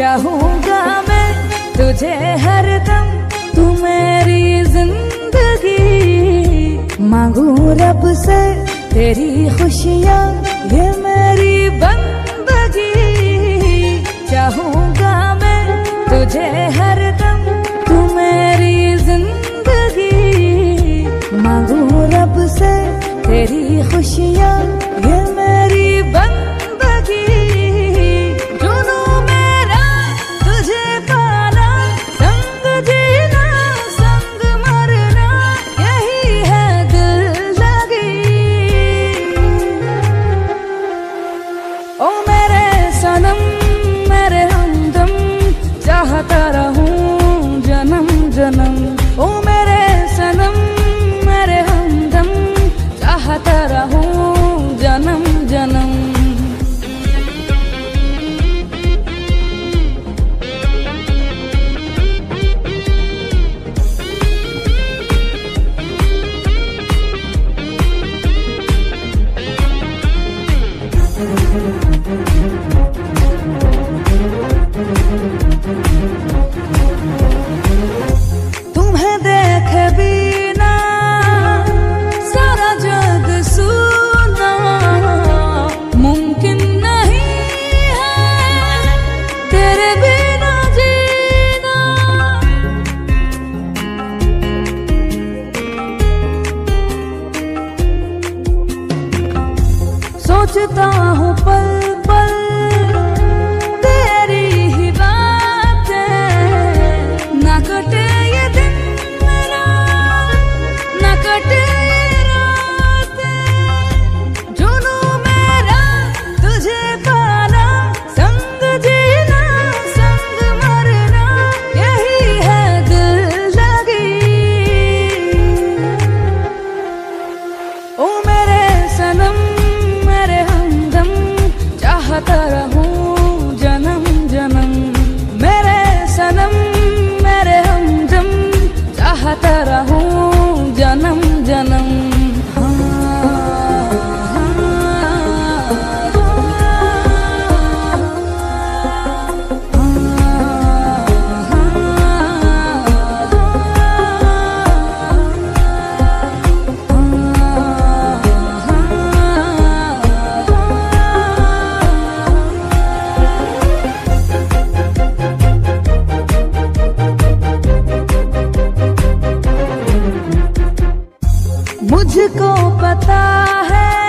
चाहूँगा मैं तुझे हर दम, तू मेरी ज़िंदगी। मांगू रब से तेरी खुशियाँ, ये मेरी बंदगी। चाहूँगा मैं तुझे हर सोचता हूँ पल गाता रहूँ जन्म जन्म। मेरे सनम मेरे हमजम चाहता रहूँ। मुझको पता है।